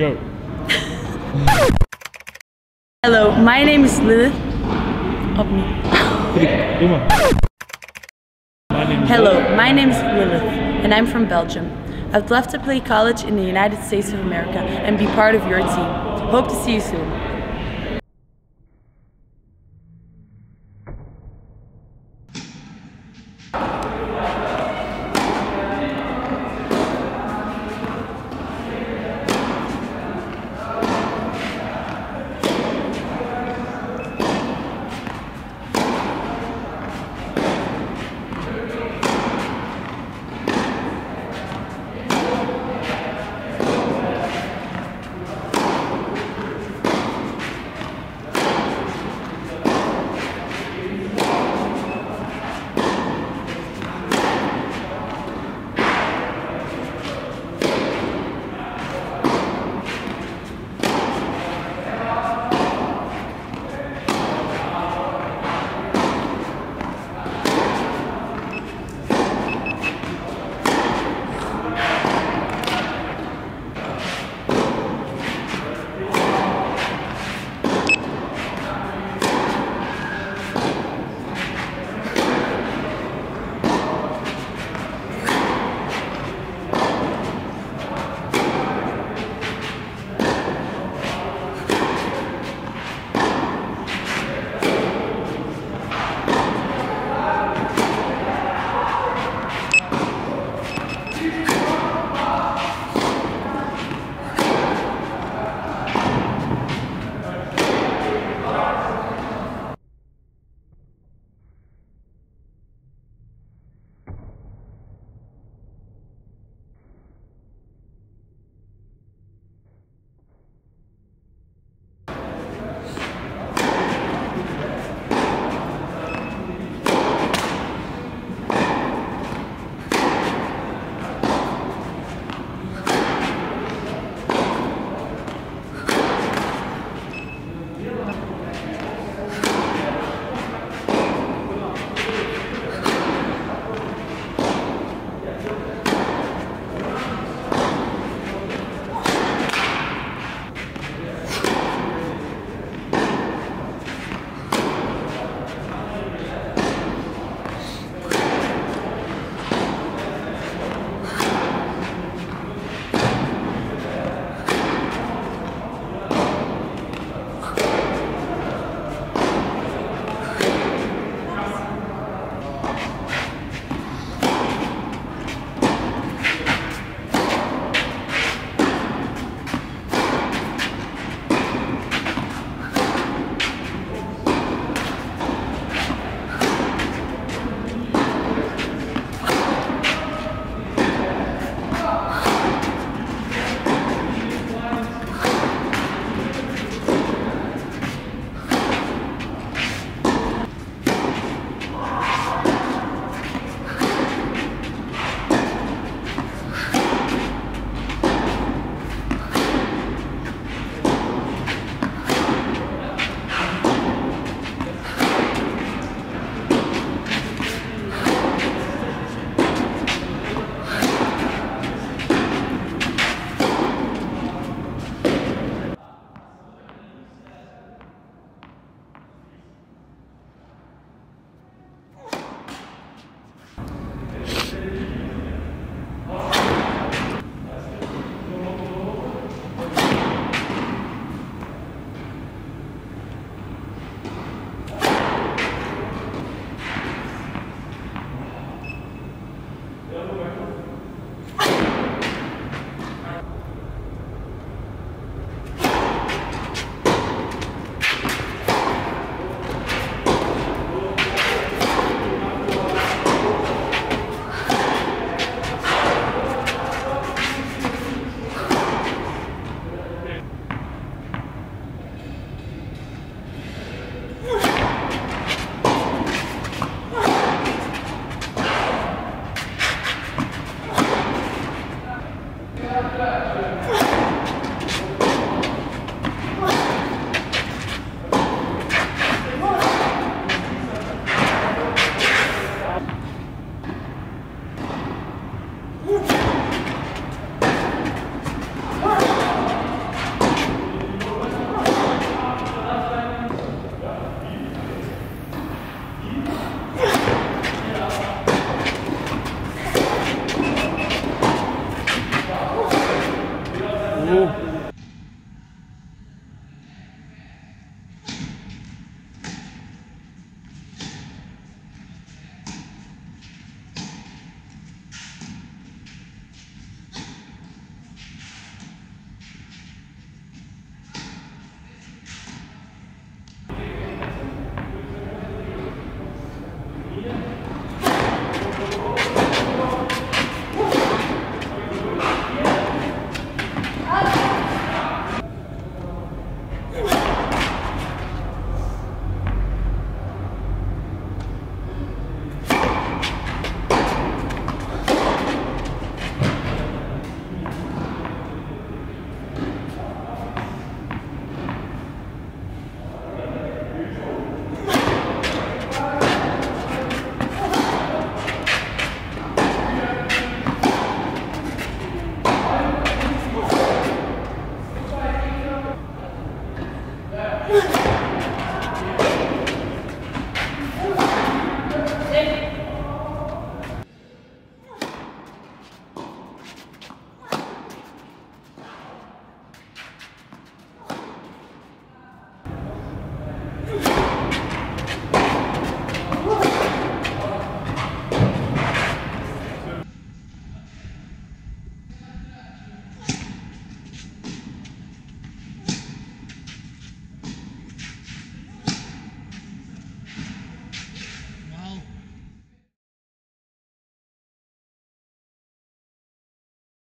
Go. Hello, my name is Lilith. Me. Doe maar. My name is Hello, my name is Lilith, and I'm from Belgium. I'd love to play college in the United States of America and be part of your team. Hope to see you soon. Euro